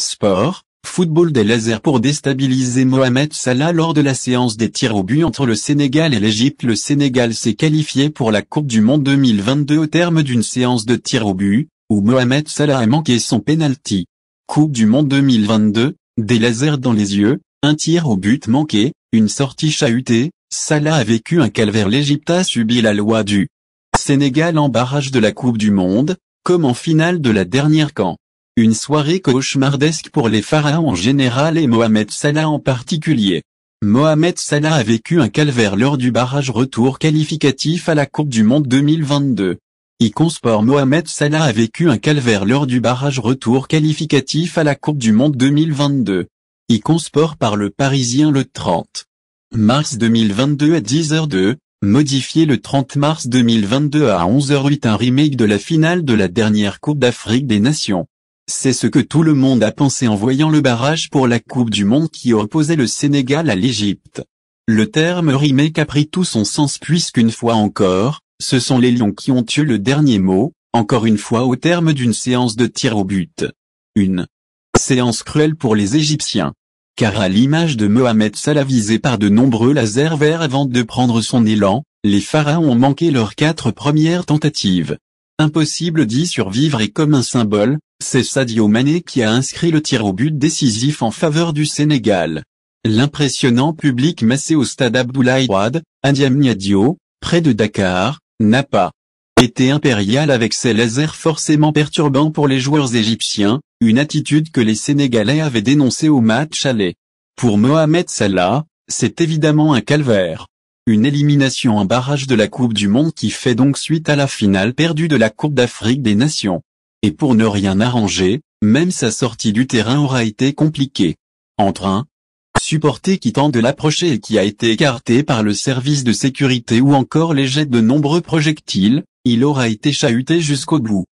Sport, football des lasers pour déstabiliser Mohamed Salah lors de la séance des tirs au but entre le Sénégal et l'Égypte. Le Sénégal s'est qualifié pour la Coupe du Monde 2022 au terme d'une séance de tirs au but, où Mohamed Salah a manqué son penalty. Coupe du Monde 2022, des lasers dans les yeux, un tir au but manqué, une sortie chahutée, Salah a vécu un calvaire. L'Égypte a subi la loi du Sénégal en barrage de la Coupe du Monde, comme en finale de la dernière camp. Une soirée cauchemardesque pour les pharaons en général et Mohamed Salah en particulier. Mohamed Salah a vécu un calvaire lors du barrage retour qualificatif à la Coupe du Monde 2022. Icon Sport Mohamed Salah a vécu un calvaire lors du barrage retour qualificatif à la Coupe du Monde 2022. Icon Sport par le Parisien le 30 mars 2022 à 10h02, modifié le 30 mars 2022 à 11h08 un remake de la finale de la dernière Coupe d'Afrique des Nations. C'est ce que tout le monde a pensé en voyant le barrage pour la Coupe du Monde qui opposait le Sénégal à l'Égypte. Le terme remake a pris tout son sens puisqu'une fois encore, ce sont les Lions qui ont tué le dernier mot, encore une fois au terme d'une séance de tir au but. Une séance cruelle pour les Égyptiens. Car à l'image de Mohamed Salah visé par de nombreux lasers verts avant de prendre son élan, les pharaons ont manqué leurs quatre premières tentatives. Impossible d'y survivre et comme un symbole, c'est Sadio Mané qui a inscrit le tir au but décisif en faveur du Sénégal. L'impressionnant public massé au stade Abdoulaye Wade, à Diamniadio, près de Dakar, n'a pas été impérial avec ses lasers forcément perturbants pour les joueurs égyptiens, une attitude que les Sénégalais avaient dénoncée au match aller. Pour Mohamed Salah, c'est évidemment un calvaire. Une élimination en barrage de la Coupe du Monde qui fait donc suite à la finale perdue de la Coupe d'Afrique des Nations. Et pour ne rien arranger, même sa sortie du terrain aura été compliquée. Entre un supporter qui tente de l'approcher et qui a été écarté par le service de sécurité ou encore les jets de nombreux projectiles, il aura été chahuté jusqu'au bout.